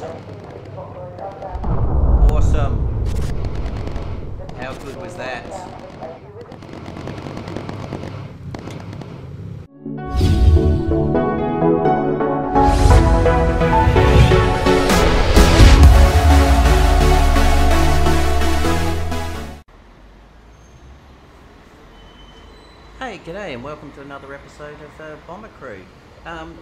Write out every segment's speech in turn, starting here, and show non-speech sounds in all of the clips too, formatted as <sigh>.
Awesome. How good was that? Hey, g'day, and welcome to another episode of uh, Bomber Crew. Um,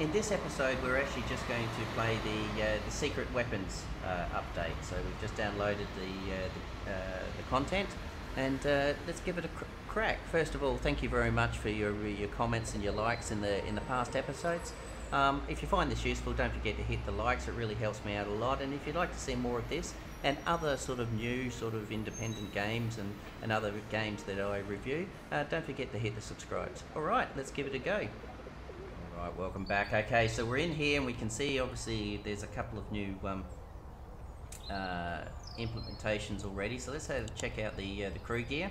in this episode, we're actually just going to play the uh, the secret weapons uh, update. So we've just downloaded the uh, the, uh, the content, and uh, let's give it a cr- crack. First of all, thank you very much for your your comments and your likes in the in the past episodes. Um, if you find this useful, don't forget to hit the likes. It really helps me out a lot. And if you'd like to see more of this and other sort of new sort of independent games and, and other games that I review, uh, don't forget to hit the subscribes. All right, let's give it a go. Right, welcome back. Okay, so we're in here and we can see obviously there's a couple of new um, uh, implementations already. So let's have a check out the uh, the crew gear.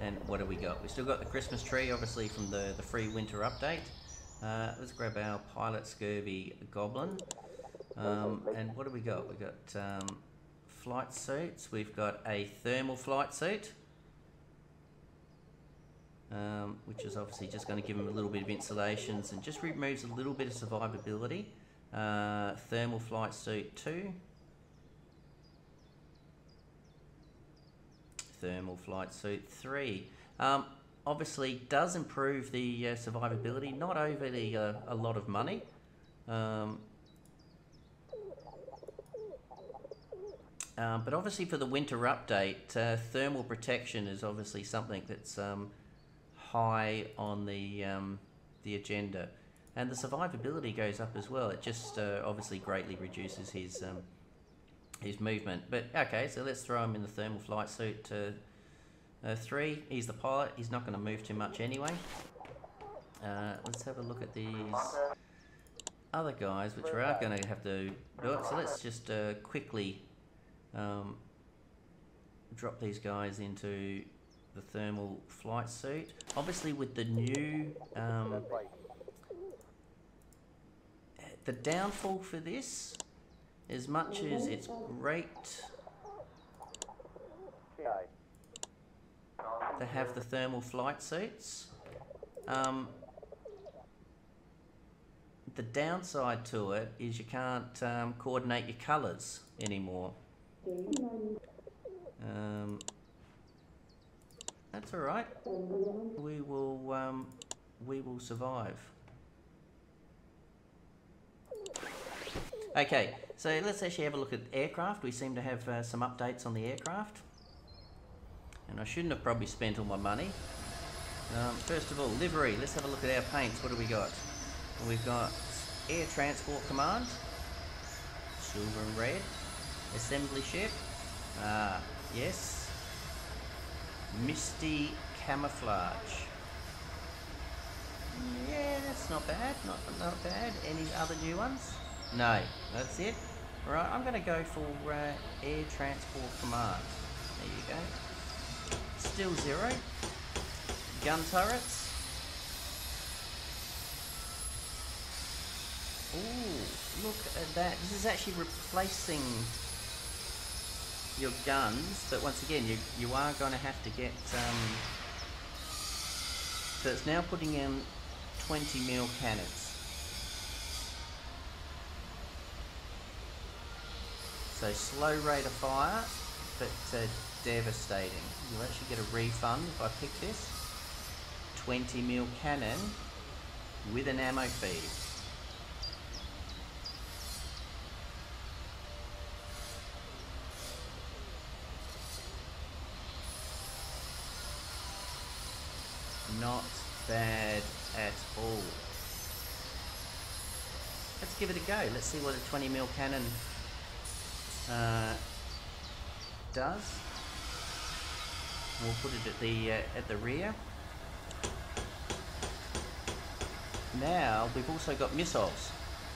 And what do we got? We've still got the Christmas tree, obviously from the the free winter update. Uh, let's grab our pilot scurvy goblin. Um, and what do we got? We've got um, flight suits. We've got a thermal flight suit, um, which is obviously just going to give him a little bit of insulations and just removes a little bit of survivability. Uh, thermal flight suit two. Thermal flight suit three. Um, obviously does improve the uh, survivability, not overly uh, a lot of money. Um, Um, but obviously, for the winter update, uh, thermal protection is obviously something that's um, high on the um, the agenda, and the survivability goes up as well. It just uh, obviously greatly reduces his um, his movement. But okay, so let's throw him in the thermal flight suit. Uh, three, he's the pilot. He's not going to move too much anyway. Uh, let's have a look at these other guys, which we are going to have to do it. So let's just uh, quickly um, drop these guys into the thermal flight suit. Obviously, with the new um, the downfall for this, as much as it's great to have the thermal flight suits, um, the downside to it is you can't um, coordinate your colours anymore. Um, that's all right. We will. Um, we will survive. Okay, so let's actually have a look at aircraft. We seem to have uh, some updates on the aircraft, and I shouldn't have probably spent all my money. Um, first of all, livery. Let's have a look at our paints. What do we got? We've got Air Transport Command, silver and red. Assembly ship. Ah, yes. Misty camouflage. Yeah, that's not bad. Not not bad. Any other new ones? No, that's it. Right, I'm going to go for uh, air transport command. There you go. Still zero. Gun turrets. Ooh, look at that. This is actually replacing your guns, but once again, you, you are going to have to get... Um, so it's now putting in 20 mil cannons. So slow rate of fire, but uh, devastating. You'll actually get a refund if I pick this. 20 mil cannon with an ammo feed. Not bad at all. Let's give it a go. Let's see what a 20 mil cannon uh, does. We'll put it at the uh, at the rear. Now we've also got missiles.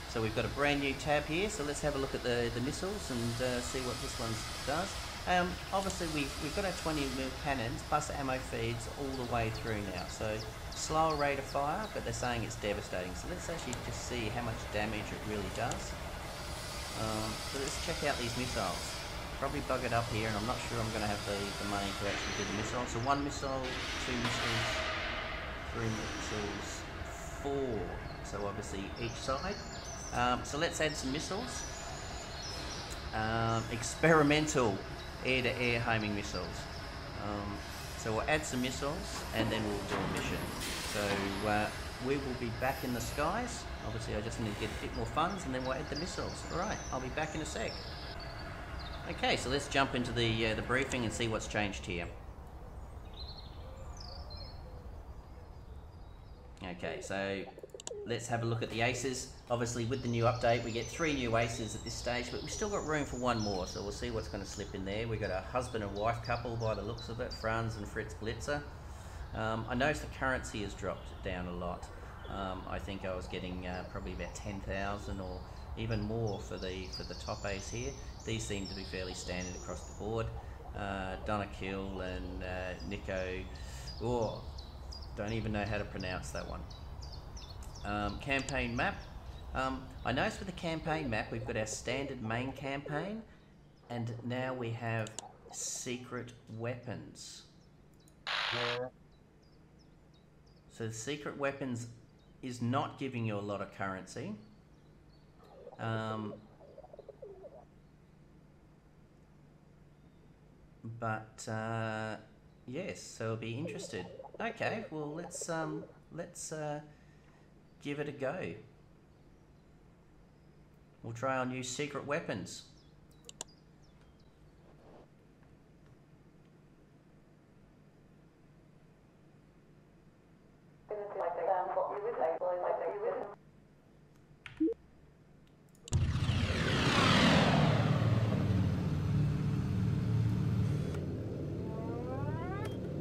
So we've got a brand new tab here. So let's have a look at the the missiles and uh, see what this one does. Um, obviously we've, we've got our 20 mil cannons plus ammo feeds all the way through now. So slower rate of fire, but they're saying it's devastating. So let's actually just see how much damage it really does. Um, so let's check out these missiles. Probably bug it up here, and I'm not sure I'm going to have the, the money to actually do the missile. So one missile, two missiles, three missiles, four. So obviously each side. Um, so let's add some missiles. Um, experimental air-to-air homing missiles. Um, so we'll add some missiles and then we'll do a mission. So uh, we will be back in the skies. Obviously I just need to get a bit more funds and then we'll add the missiles. Alright, I'll be back in a sec. Okay, so let's jump into the, uh, the briefing and see what's changed here. Okay, so let's have a look at the aces. Obviously, with the new update, we get three new aces at this stage, but we've still got room for one more, so we'll see what's going to slip in there. We've got a husband and wife couple by the looks of it, Franz and Fritz Blitzer. Um, I noticed the currency has dropped down a lot. Um, I think I was getting uh, probably about 10,000 or even more for the for the top ace here. These seem to be fairly standard across the board. Uh, Donna Kill and uh, Nico, oh, don't even know how to pronounce that one. Um, campaign map. Um, I noticed with the campaign map we've got our standard main campaign and now we have secret weapons. So secret weapons is not giving you a lot of currency. Um, but uh, yes, so I'll be interested. Okay, well let's um, let's uh, give it a go. We'll try our new secret weapons.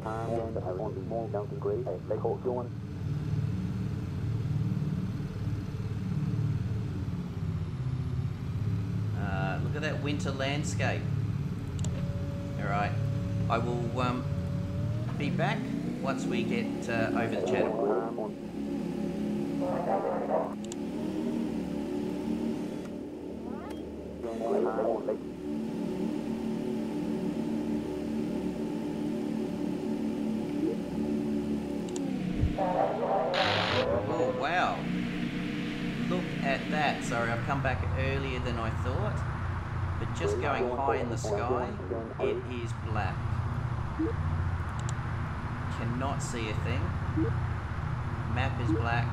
I want to down to grade. They call John. Uh, look at that winter landscape. Alright, I will um, be back once we get uh, over the channel. Oh wow! Look at that. Sorry, I've come back earlier than I thought. But just going high in the sky, it is black. Cannot see a thing. Map is black.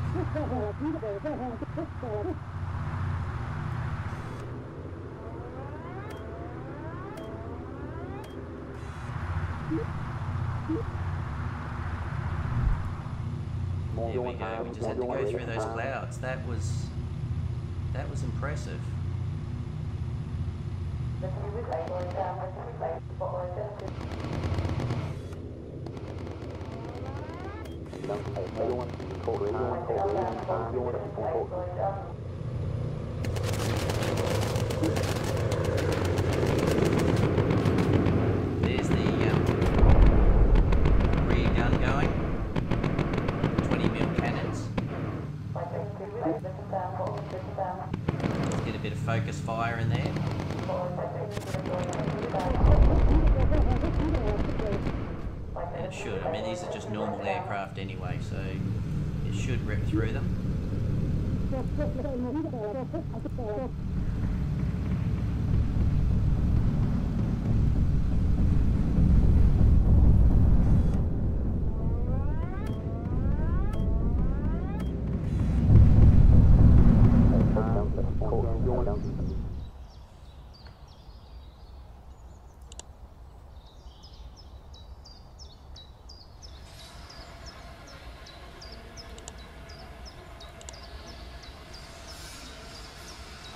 There we go. We just had to go through those clouds. That was that was impressive. Everyone, code radio, code radio, code radio, code radio. There's the um, rear gun going. 20 mil cannons. Let's get a bit of focus fire in there. And it should. I mean, these are just normal aircraft anyway, so it should rip through them. Down to code radio, down to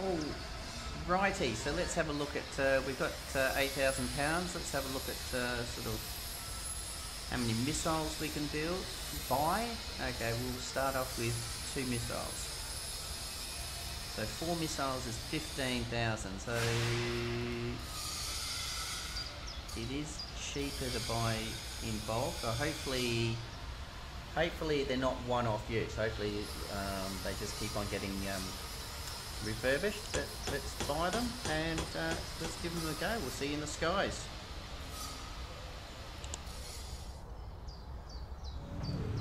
Oh, So let's have a look at. Uh, we've got uh, eight thousand pounds. Let's have a look at uh, sort of how many missiles we can build. Buy. Okay, we'll start off with two missiles. So four missiles is fifteen thousand. So it is cheaper to buy in bulk. Or hopefully, hopefully they're not one-off use. Hopefully um, they just keep on getting um, refurbished, but let's buy them and uh, let's give them a go. We'll see you in the skies.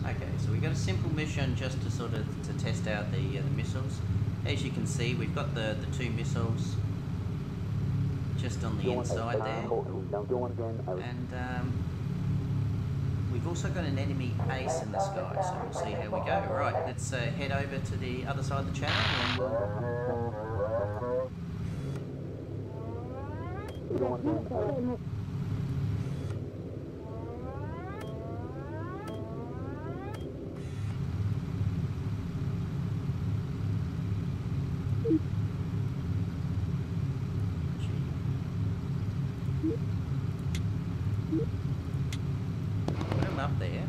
Okay, so we've got a simple mission just to sort of to test out the uh, the missiles. As you can see, we've got the the two missiles just on the inside there, and um, we've also got an enemy base in the sky. So we'll see how we go. Right, let's uh, head over to the other side of the channel and we'll put them up there,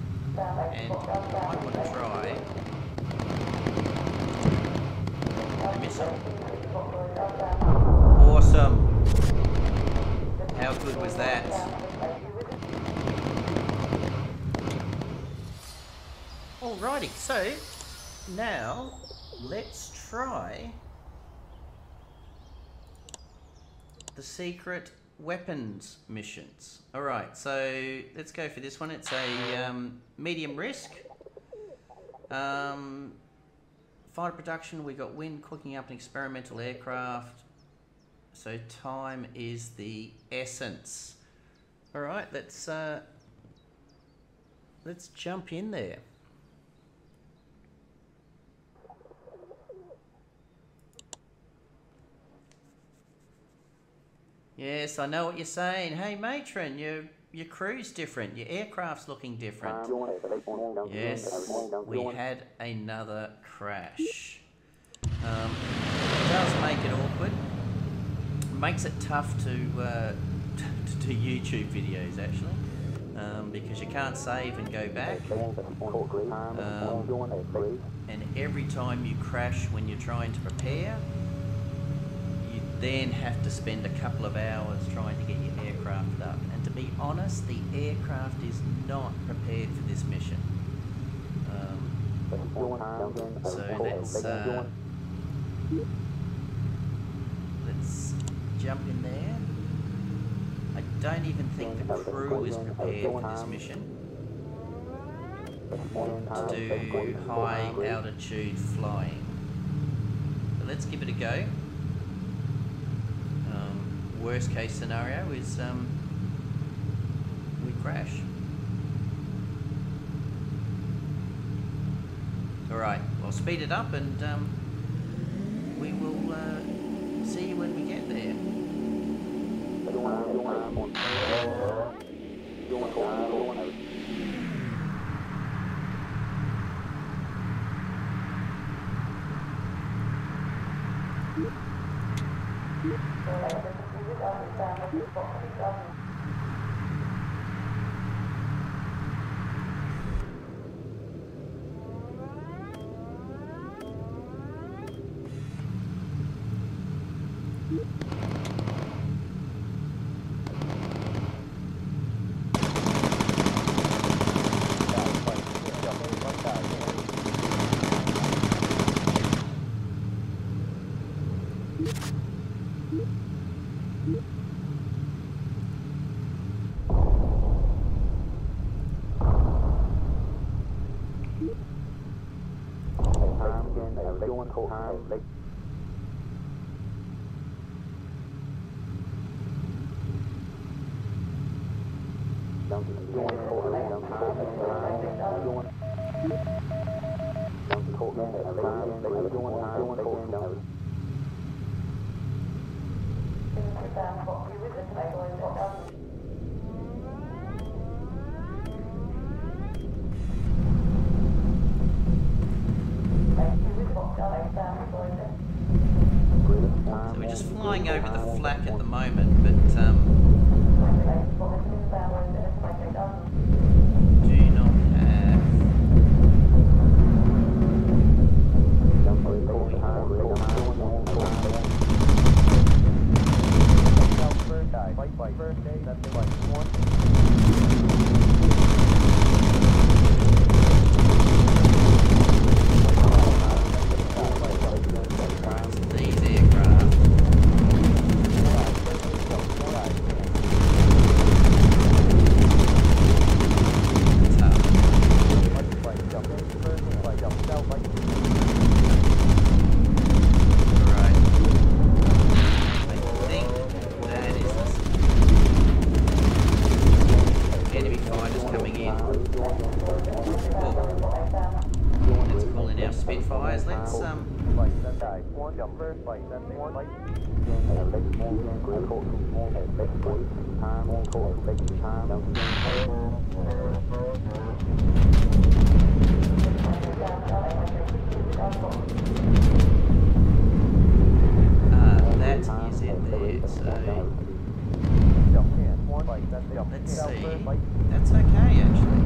and want to try missile. Awesome! How good was that? Alrighty, so now let's try the secret weapons missions. Alright, so let's go for this one. It's a um, medium risk. Um, fighter production, we got wind cooking up an experimental aircraft. So time is the essence. Alright, let's uh, let's jump in there. Yes, I know what you're saying. Hey, Matrenn, your your crew's different. Your aircraft's looking different. Yes, we had another crash. Um, it does make it awkward. Makes it tough to uh, to do YouTube videos actually, um, because you can't save and go back. And every time you crash when you're trying to prepare, then have to spend a couple of hours trying to get your aircraft up. And to be honest, the aircraft is not prepared for this mission. Um, so let's uh, let's jump in there. I don't even think the crew is prepared for this mission to do high altitude flying. But let's give it a go. Worst case scenario is um, we crash. Alright, well speed it up and um, we will uh, see you when we get there. <laughs> Hãy subscribe cho kênh Ghiền bỏ lỡ những So we're just flying over the flak at the moment, but um, Let's in our Spitfires. Let's. Um, uh, that is it there, so let's see. That's okay actually.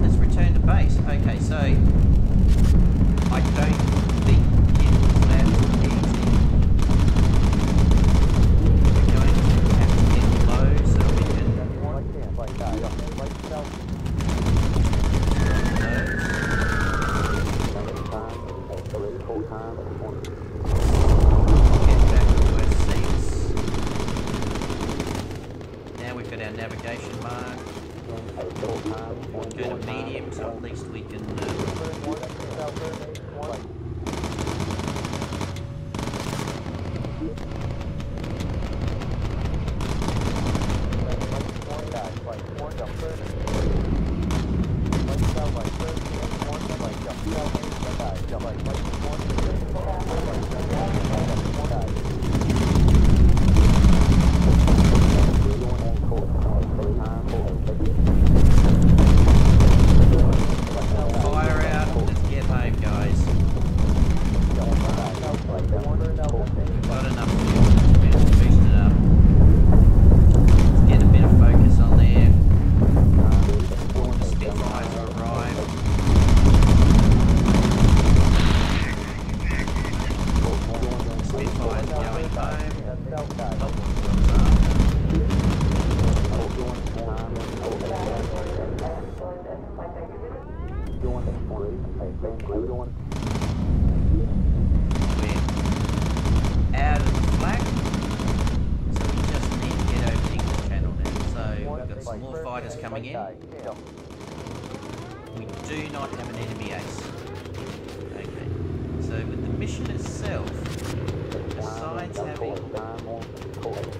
Let's return to base. Okay, so I don't think it was that easy. We're going to have to get low so we can get back to our seats. Now we've got our navigation mark. Go to medium, so at least we can. Uh,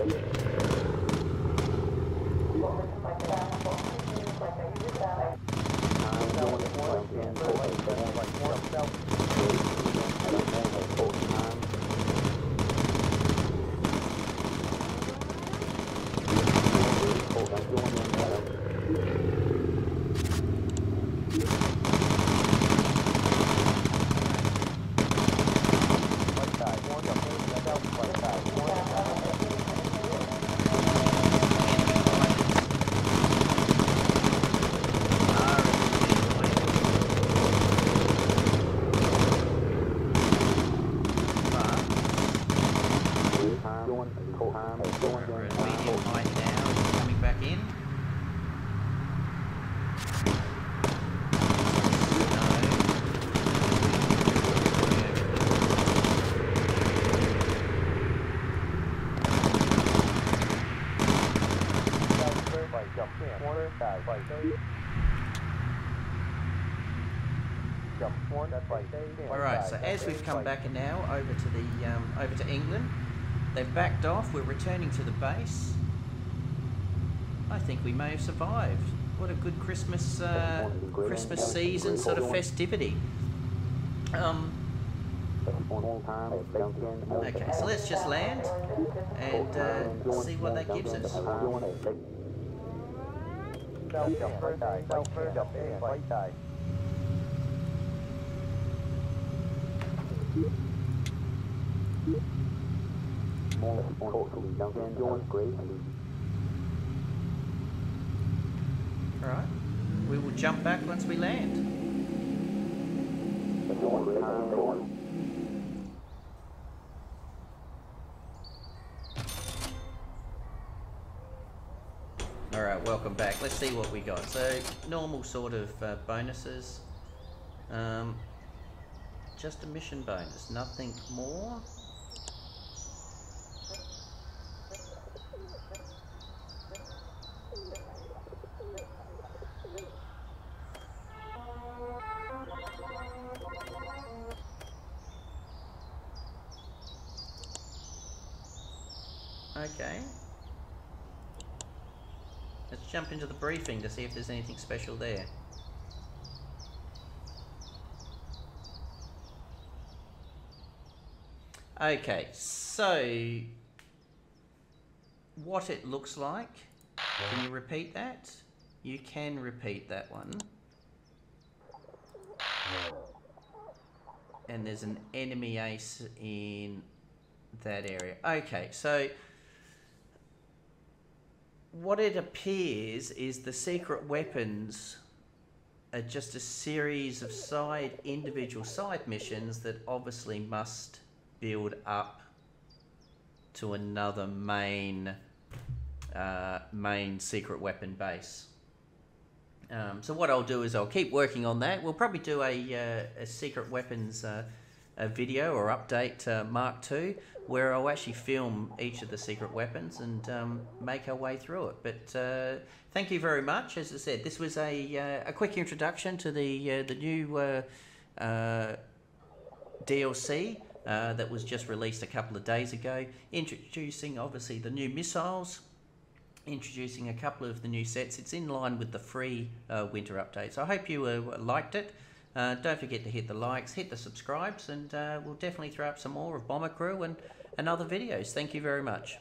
Yeah. We're at medium height now, coming back in. Alright, so as we've come back now over to the um, over to England, they've backed off, we're returning to the base. I think we may have survived. What a good Christmas uh, Christmas season sort of festivity. Um, okay, so let's just land and uh, see what that gives us. Alright, we will jump back once we land. Alright, welcome back. Let's see what we got. So, normal sort of uh, bonuses. Um, just a mission bonus, nothing more. Jump into the briefing to see if there's anything special there. Okay, so what it looks like. Can you repeat that? You can repeat that one. And there's an enemy ace in that area. Okay, so what it appears is the secret weapons are just a series of side individual side missions that obviously must build up to another main uh, main secret weapon base. Um, so what I'll do is I'll keep working on that. We'll probably do a, uh, a secret weapons uh, a video or update uh, Mark II where I'll actually film each of the secret weapons and um, make our way through it. But uh, thank you very much. As I said, this was a, uh, a quick introduction to the uh, the new uh, uh, DLC uh, that was just released a couple of days ago, introducing obviously the new missiles. Introducing a couple of the new sets. It's in line with the free winter update. So I hope you liked it. Uh, don't forget to hit the likes, hit the subscribes, and uh, we'll definitely throw up some more of Bomber Crew and, and other videos. Thank you very much.